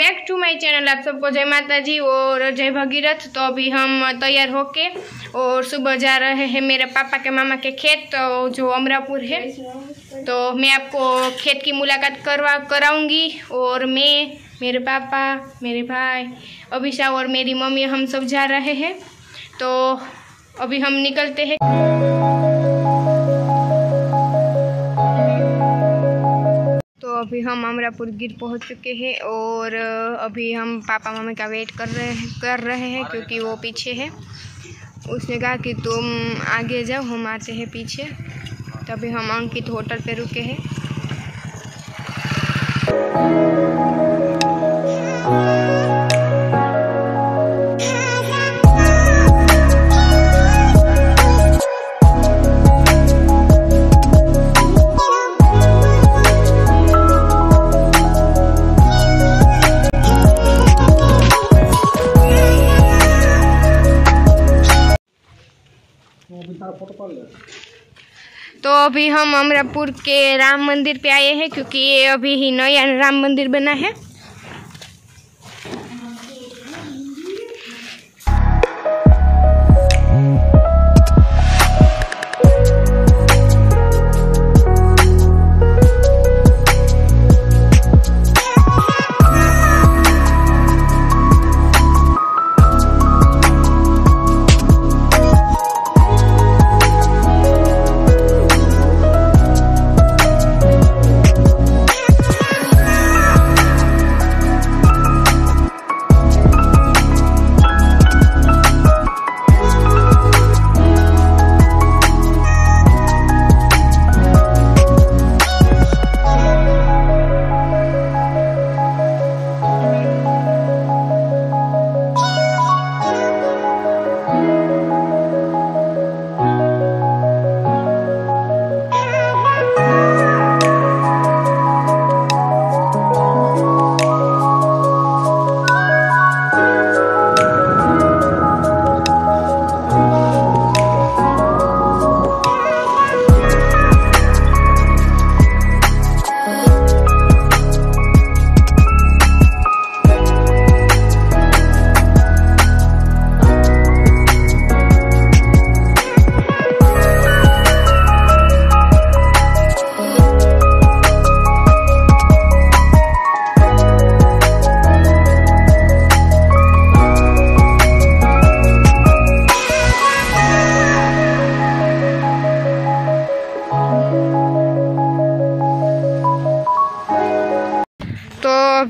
Back to my channel आप सबको जय माता जी और जय भगीरथ। तो अभी हम तैयार होके और सुबह जा रहे हैं मेरे पापा के मामा के खेत तो जो अमरापुर है। तो मैं आपको खेत की मुलाकात करवा, कराऊँगी और मैं, मेरे पापा, मेरे भाई, अभिषा और मेरी मम्मी हम सब जा रहे हैं। तो अभी हम निकलते हैं। तो अभी हम अमरापुर गिर पहुँच चुके हैं और अभी हम पापा मम्मी का वेट कर रहे हैं, कर रहे हैं क्योंकि वो पीछे है। उसने कहा कि तुम आगे जाओ, हम आते हैं पीछे। तभी हम अंकित होटल पे रुके हैं। तो अभी हम अमरापुर के राम मंदिर पे आए हैं, क्योंकि ये अभी ही नया राम मंदिर बना है।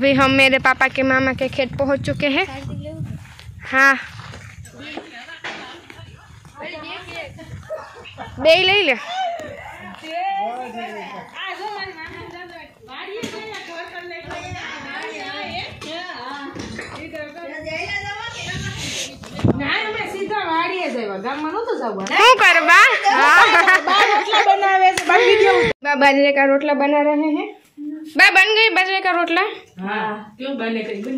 अभी हम मेरे पापा के मामा के खेत पहुँच चुके हैं। हाँ। दे ले ले। बाजरे का रोटला बना रहे हैं बा बन गई बजरे का रोटला। हाँ क्यों बने कहीं बन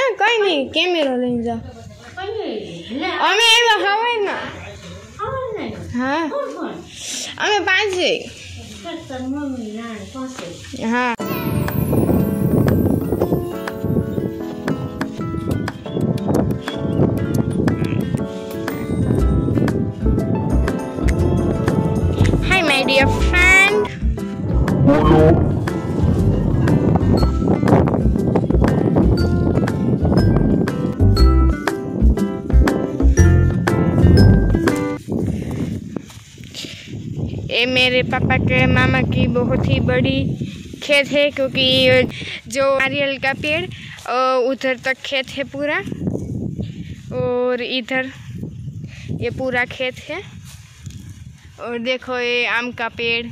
હા કઈ નહીં કેમેરો લઈને જાઓ અમે આવ્યા હવે ના હા અમે પાંચે હા Hi, my dear friend. ये मेरे पापा के मामा की बहुत ही बड़ी खेत है, क्योंकि जो नारियल का पेड़ उधर तक खेत है पूरा। और इधर ये पूरा खेत है। और देखो ये आम का पेड़।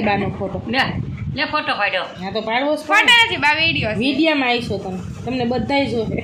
બાનો ફોટો. લે ફોટો પાડ્યો. હા તો પાડવો પડે. નથી બા વીડિયો વિડીયામાં આવીશો તમે. તમને બધાય જોવે.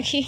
রাখি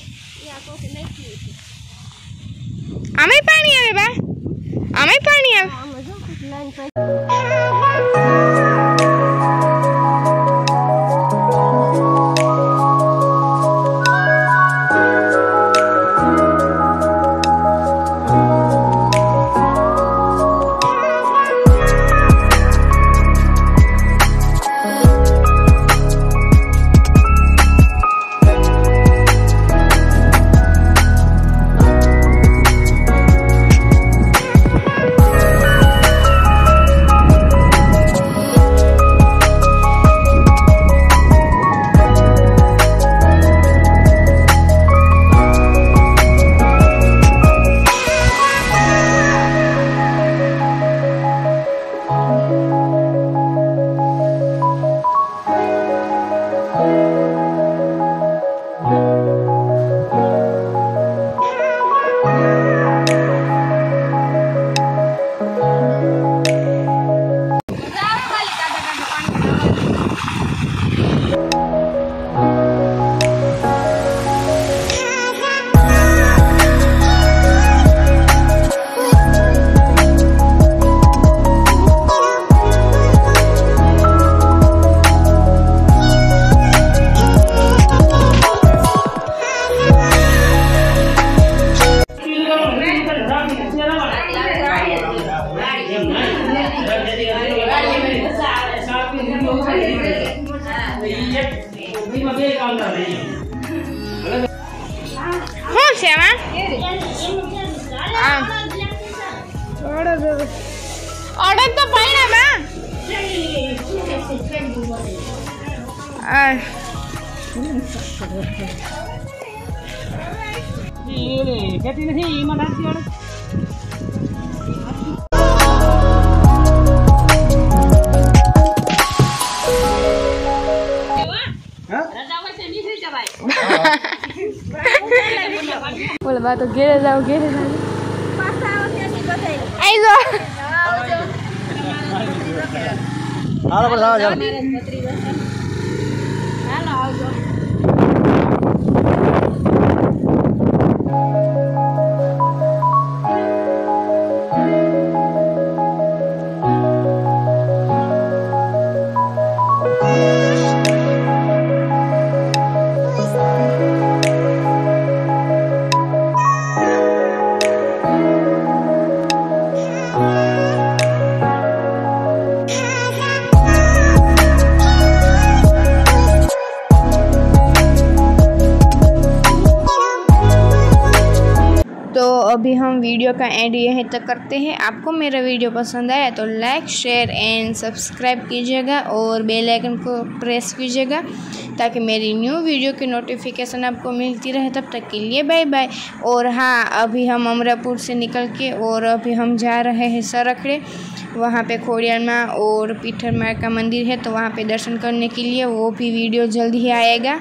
哎，你嘞，这今天天嘛，咱今儿。Boleh batu gede tau gede tadi Masa usia 3 sen Ayo Ayo Ayo Ayo Ayo Ayo Ayo Ayo Ayo Ayo Ayo Ayo Ayo Ayo Ayo ચાલો तो तक करते हैं। आपको मेरा वीडियो पसंद आया तो लाइक शेयर एंड सब्सक्राइब कीजिएगा और बेल आइकन को प्रेस कीजिएगा ताकि मेरी न्यू वीडियो की नोटिफिकेशन आपको मिलती रहे। तब तक के लिए बाय बाय और हाँ अभी हम अमरापुर से निकल के और अभी हम जा रहे हैं सरखड़े। वहाँ पे खोड़ियार माँ और पीठर माँ का मंदिर है तो वहाँ पे दर्शन करने के लिए वो भी वीडियो जल्द ही आएगा।